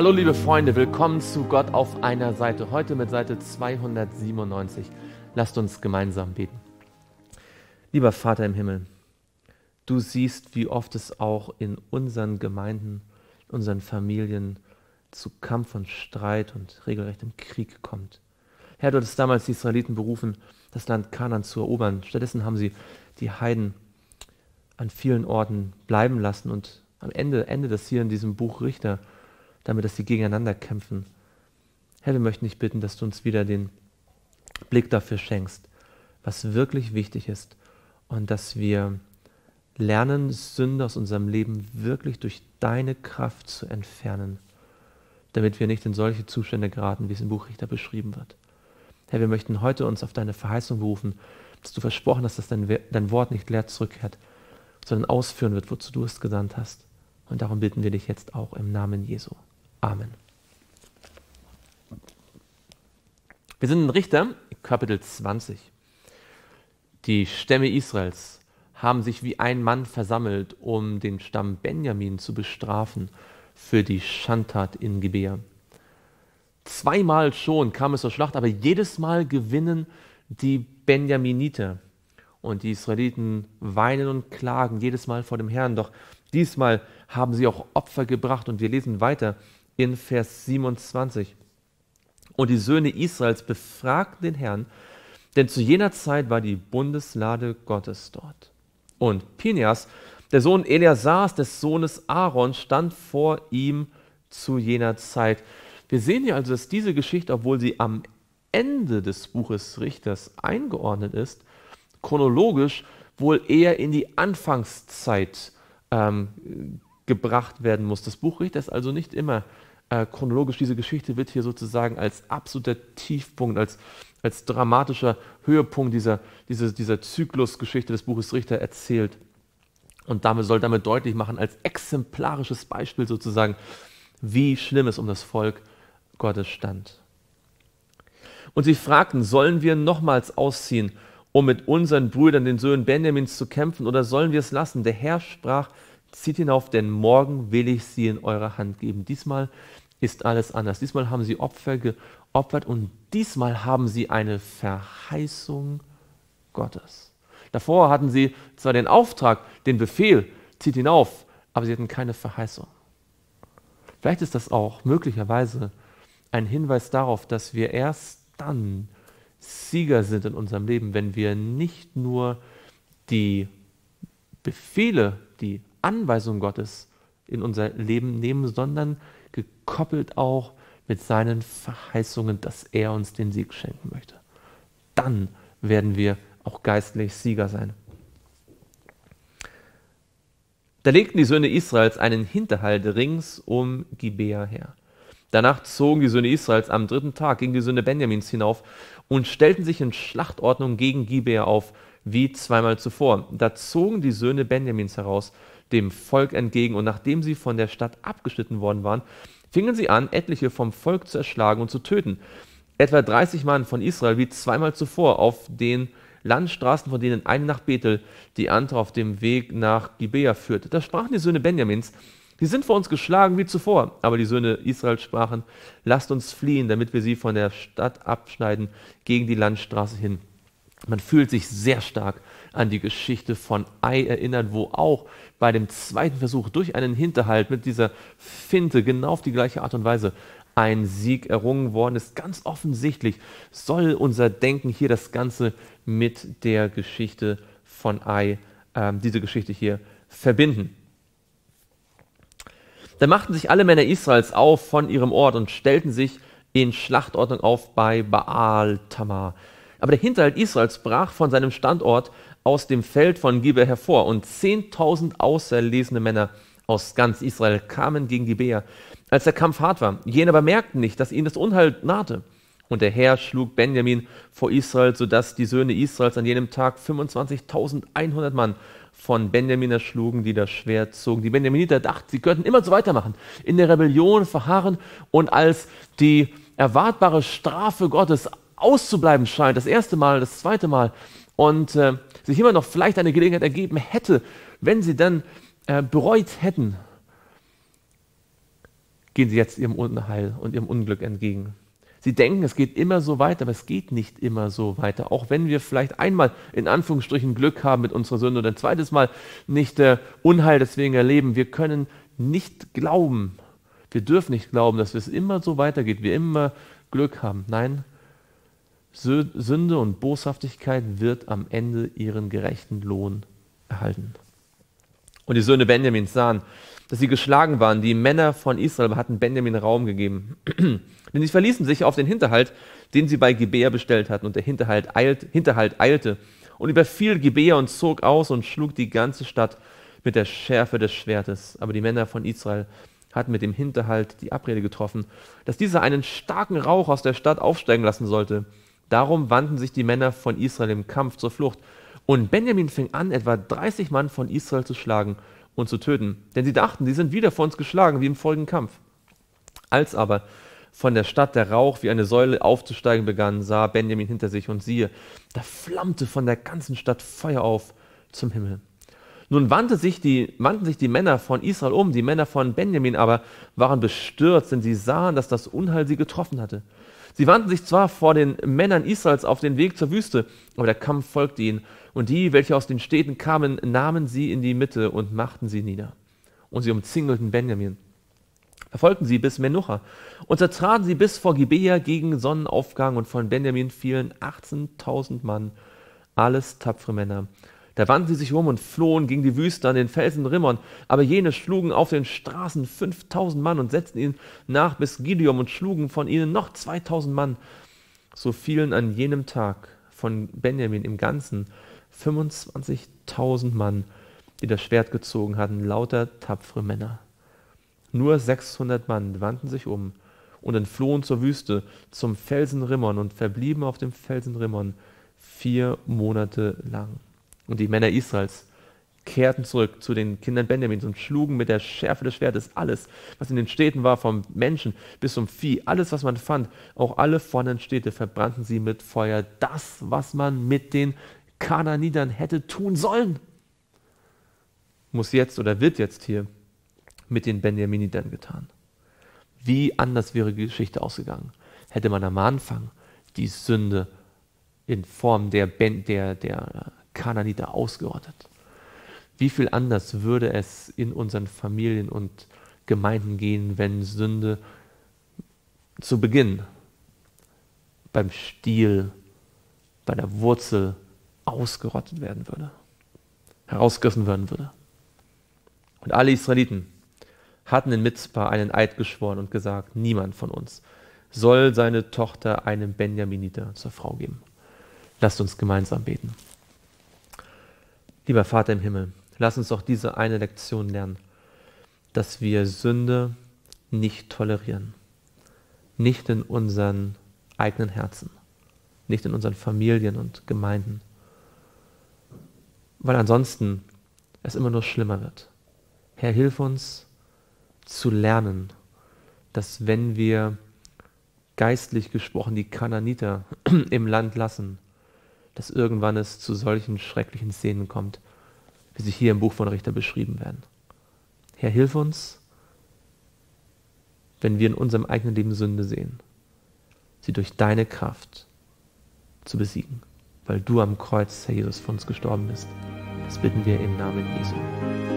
Hallo liebe Freunde, willkommen zu Gott auf einer Seite. Heute mit Seite 297. Lasst uns gemeinsam beten. Lieber Vater im Himmel, du siehst, wie oft es auch in unseren Gemeinden, unseren Familien zu Kampf und Streit und regelrechtem Krieg kommt. Herr, du hattest damals die Israeliten berufen, das Land Kanan zu erobern. Stattdessen haben sie die Heiden an vielen Orten bleiben lassen und am Ende endet es hier in diesem Buch Richter damit, dass sie gegeneinander kämpfen. Herr, wir möchten dich bitten, dass du uns wieder den Blick dafür schenkst, was wirklich wichtig ist und dass wir lernen, Sünde aus unserem Leben wirklich durch deine Kraft zu entfernen, damit wir nicht in solche Zustände geraten, wie es im Buch Richter beschrieben wird. Herr, wir möchten heute uns auf deine Verheißung berufen, dass du versprochen hast, dass dein, dein Wort nicht leer zurückkehrt, sondern ausführen wird, wozu du es gesandt hast. Und darum bitten wir dich jetzt auch im Namen Jesu. Amen. Wir sind in Richter, Kapitel 20. Die Stämme Israels haben sich wie ein Mann versammelt, um den Stamm Benjamin zu bestrafen für die Schandtat in Gebea. Zweimal schon kam es zur Schlacht, aber jedes Mal gewinnen die Benjaminiter. Und die Israeliten weinen und klagen jedes Mal vor dem Herrn. Doch diesmal haben sie auch Opfer gebracht. Und wir lesen weiter in Vers 27. Und die Söhne Israels befragten den Herrn, denn zu jener Zeit war die Bundeslade Gottes dort. Und Pinias, der Sohn Eliasars, des Sohnes Aaron, stand vor ihm zu jener Zeit. Wir sehen hier also, dass diese Geschichte, obwohl sie am Ende des Buches Richters eingeordnet ist, chronologisch wohl eher in die Anfangszeit ähm, gebracht werden muss. Das Buch Richter ist also nicht immer äh, chronologisch, diese Geschichte wird hier sozusagen als absoluter Tiefpunkt, als, als dramatischer Höhepunkt dieser, dieser, dieser Zyklusgeschichte des Buches Richter erzählt. Und damit soll damit deutlich machen, als exemplarisches Beispiel sozusagen, wie schlimm es um das Volk Gottes stand. Und sie fragten, sollen wir nochmals ausziehen, um mit unseren Brüdern, den Söhnen Benjamins, zu kämpfen, oder sollen wir es lassen? Der Herr sprach, zieht hinauf, denn morgen will ich sie in eure Hand geben. Diesmal ist alles anders. Diesmal haben sie Opfer geopfert und diesmal haben sie eine Verheißung Gottes. Davor hatten sie zwar den Auftrag, den Befehl, zieht hinauf, aber sie hatten keine Verheißung. Vielleicht ist das auch möglicherweise ein Hinweis darauf, dass wir erst dann Sieger sind in unserem Leben, wenn wir nicht nur die Befehle, die Anweisungen Gottes in unser Leben nehmen, sondern gekoppelt auch mit seinen Verheißungen, dass er uns den Sieg schenken möchte. Dann werden wir auch geistlich Sieger sein. Da legten die Söhne Israels einen Hinterhalt rings um Gibea her. Danach zogen die Söhne Israels am dritten Tag gegen die Söhne Benjamins hinauf und stellten sich in Schlachtordnung gegen Gibea auf, wie zweimal zuvor. Da zogen die Söhne Benjamins heraus dem Volk entgegen und nachdem sie von der Stadt abgeschnitten worden waren, fingen sie an, etliche vom Volk zu erschlagen und zu töten. Etwa 30 Mann von Israel, wie zweimal zuvor, auf den Landstraßen, von denen eine nach Bethel, die andere auf dem Weg nach Gibea führte. Da sprachen die Söhne Benjamins, die sind vor uns geschlagen wie zuvor. Aber die Söhne Israels sprachen, lasst uns fliehen, damit wir sie von der Stadt abschneiden, gegen die Landstraße hin. Man fühlt sich sehr stark an die Geschichte von Ei erinnert, wo auch bei dem zweiten Versuch durch einen Hinterhalt mit dieser Finte genau auf die gleiche Art und Weise ein Sieg errungen worden ist. Ganz offensichtlich soll unser Denken hier das Ganze mit der Geschichte von Ei, äh, diese Geschichte hier verbinden. Da machten sich alle Männer Israels auf von ihrem Ort und stellten sich in Schlachtordnung auf bei Baal Tamar. Aber der Hinterhalt Israels brach von seinem Standort aus dem Feld von Gibeah hervor und 10.000 auserlesene Männer aus ganz Israel kamen gegen Gibea, als der Kampf hart war. Jene aber merkten nicht, dass ihnen das Unheil nahte. Und der Herr schlug Benjamin vor Israel, sodass die Söhne Israels an jenem Tag 25.100 Mann von Benjamin erschlugen, die das Schwert zogen. Die Benjaminiter dachten, sie könnten immer so weitermachen, in der Rebellion verharren und als die erwartbare Strafe Gottes auszubleiben scheint, das erste Mal, das zweite Mal, und äh, sich immer noch vielleicht eine Gelegenheit ergeben hätte, wenn sie dann äh, bereut hätten, gehen sie jetzt ihrem Unheil und ihrem Unglück entgegen. Sie denken, es geht immer so weiter, aber es geht nicht immer so weiter. Auch wenn wir vielleicht einmal in Anführungsstrichen Glück haben mit unserer Sünde und ein zweites Mal nicht äh, Unheil deswegen erleben, wir können nicht glauben, wir dürfen nicht glauben, dass es immer so weitergeht, wir immer Glück haben. Nein, Sünde und Boshaftigkeit wird am Ende ihren gerechten Lohn erhalten. Und die Söhne Benjamins sahen, dass sie geschlagen waren. Die Männer von Israel hatten Benjamin Raum gegeben. Denn sie verließen sich auf den Hinterhalt, den sie bei Gibea bestellt hatten. Und der Hinterhalt, eilt, Hinterhalt eilte und überfiel Gibea und zog aus und schlug die ganze Stadt mit der Schärfe des Schwertes. Aber die Männer von Israel hatten mit dem Hinterhalt die Abrede getroffen, dass dieser einen starken Rauch aus der Stadt aufsteigen lassen sollte. Darum wandten sich die Männer von Israel im Kampf zur Flucht. Und Benjamin fing an, etwa 30 Mann von Israel zu schlagen und zu töten. Denn sie dachten, sie sind wieder vor uns geschlagen, wie im folgenden Kampf. Als aber von der Stadt der Rauch wie eine Säule aufzusteigen begann, sah Benjamin hinter sich und siehe, da flammte von der ganzen Stadt Feuer auf zum Himmel. Nun wandte sich die, wandten sich die Männer von Israel um, die Männer von Benjamin aber waren bestürzt, denn sie sahen, dass das Unheil sie getroffen hatte. Sie wandten sich zwar vor den Männern Israels auf den Weg zur Wüste, aber der Kampf folgte ihnen und die, welche aus den Städten kamen, nahmen sie in die Mitte und machten sie nieder. Und sie umzingelten Benjamin, verfolgten sie bis Menucha und zertraten sie bis vor Gibea gegen Sonnenaufgang und von Benjamin fielen 18.000 Mann, alles tapfere Männer. Da wandten sie sich um und flohen gegen die Wüste an den Felsen Rimmern, aber jene schlugen auf den Straßen 5.000 Mann und setzten ihnen nach bis Gideon und schlugen von ihnen noch 2.000 Mann. So fielen an jenem Tag von Benjamin im Ganzen 25.000 Mann, die das Schwert gezogen hatten, lauter tapfere Männer. Nur 600 Mann wandten sich um und entflohen zur Wüste, zum Felsen Rimmon und verblieben auf dem Felsen Rimmon vier Monate lang. Und die Männer Israels kehrten zurück zu den Kindern Benjamins und schlugen mit der Schärfe des Schwertes alles, was in den Städten war, vom Menschen bis zum Vieh, alles, was man fand, auch alle vornen Städte verbrannten sie mit Feuer, das, was man mit den Kanaanitern hätte tun sollen, muss jetzt oder wird jetzt hier mit den Benjaminitern getan. Wie anders wäre die Geschichte ausgegangen, hätte man am Anfang die Sünde in Form der, ben, der, der Kanaaniter ausgerottet. Wie viel anders würde es in unseren Familien und Gemeinden gehen, wenn Sünde zu Beginn beim Stiel, bei der Wurzel ausgerottet werden würde, herausgerissen werden würde. Und alle Israeliten hatten in Mitzpah einen Eid geschworen und gesagt, niemand von uns soll seine Tochter einem Benjaminiter zur Frau geben. Lasst uns gemeinsam beten. Lieber Vater im Himmel, lass uns auch diese eine Lektion lernen, dass wir Sünde nicht tolerieren. Nicht in unseren eigenen Herzen, nicht in unseren Familien und Gemeinden, weil ansonsten es immer nur schlimmer wird. Herr, hilf uns zu lernen, dass wenn wir geistlich gesprochen die Kananiter im Land lassen, dass irgendwann es zu solchen schrecklichen Szenen kommt, wie sie hier im Buch von Richter beschrieben werden. Herr, hilf uns, wenn wir in unserem eigenen Leben Sünde sehen, sie durch deine Kraft zu besiegen weil du am Kreuz, Herr Jesus, für uns gestorben bist. Das bitten wir im Namen Jesu.